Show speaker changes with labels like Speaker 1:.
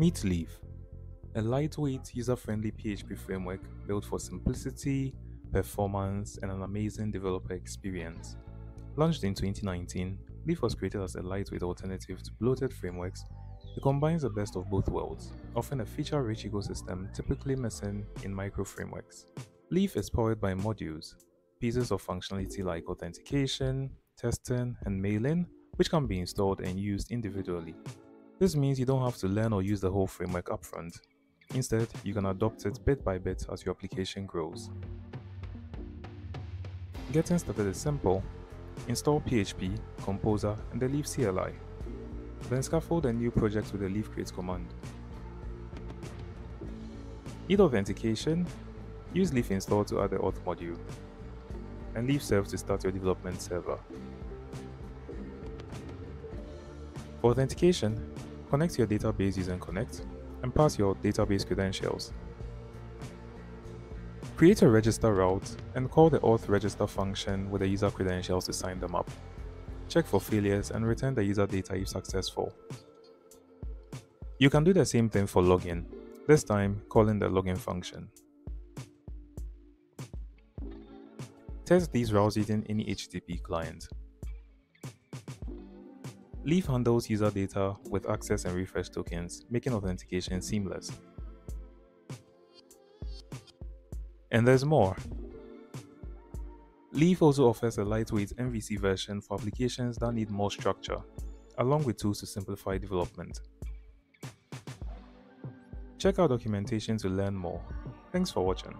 Speaker 1: Meet Leaf, a lightweight, user friendly PHP framework built for simplicity, performance, and an amazing developer experience. Launched in 2019, Leaf was created as a lightweight alternative to bloated frameworks. It combines the best of both worlds, offering a feature rich ecosystem typically missing in micro frameworks. Leaf is powered by modules, pieces of functionality like authentication, testing, and mailing, which can be installed and used individually. This means you don't have to learn or use the whole framework upfront. Instead, you can adopt it bit by bit as your application grows. Getting started is simple. Install PHP, Composer, and the Leaf CLI. Then scaffold a new project with the Leaf create command. Need authentication? Use Leaf install to add the auth module, and Leaf serve to start your development server. For authentication, connect your database using Connect and pass your database credentials. Create a register route and call the auth register function with the user credentials to sign them up. Check for failures and return the user data if successful. You can do the same thing for login, this time calling the login function. Test these routes using any HTTP client. Leaf handles user data with access and refresh tokens, making authentication seamless. And there's more. Leaf also offers a lightweight MVC version for applications that need more structure, along with tools to simplify development. Check out documentation to learn more. Thanks for watching.